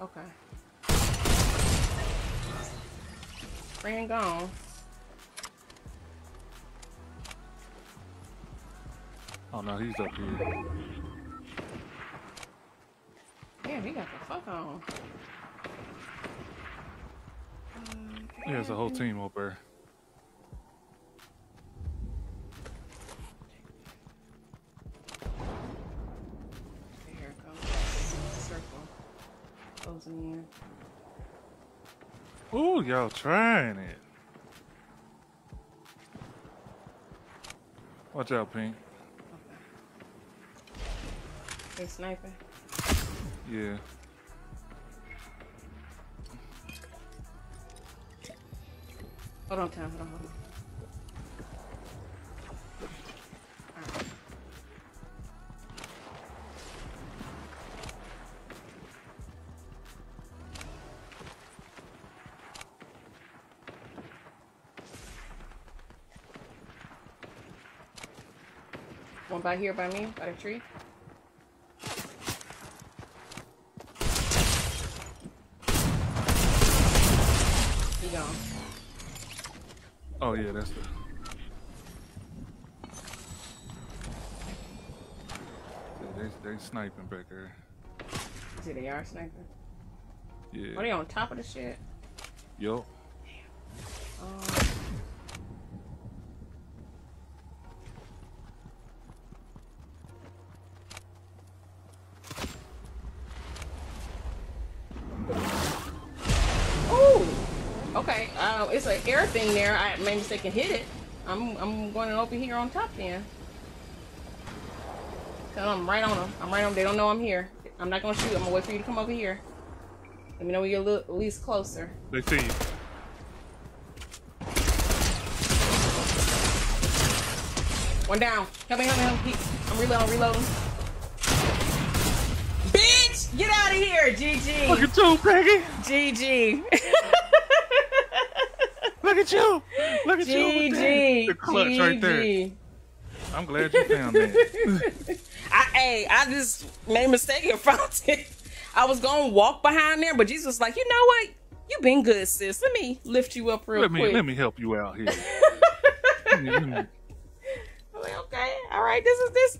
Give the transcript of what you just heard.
Okay. Ran, gone. Oh no, he's up here. Damn, he got the fuck on. Yeah, there's a whole team over there. In. Ooh, y'all trying it. Watch out, Pink. Okay. They sniping. Yeah. Hold on, time. Hold on, hold on. One by here by me, by the tree. He gone. Oh yeah, that's the. Yeah, they they sniping back there. See, they are sniping. Yeah. Are they on top of the shit? Yo. Um, Ooh. Okay. Uh, it's an air thing there. I made a mistake and hit it. I'm I'm going over here on top then. Them I'm right on them. I'm right on. They don't know I'm here. I'm not gonna shoot. I'm gonna wait for you to come over here. Let me know when you're a little, at least closer. They see you. One down. Help me, help me, help me. I'm reloading, reloading. Bitch! Get out of here, GG. At you, Peggy. GG. Look at you. Look at you. with that. GG. The clutch right there. GG. I'm glad you found that. I, hey, I just made a mistake and found it. I was gonna walk behind there, but Jesus was like, you know what? You've been good, sis. Let me lift you up real let me quick. let me help you out here. Let me- let me- I'm like, okay, all right. This is this.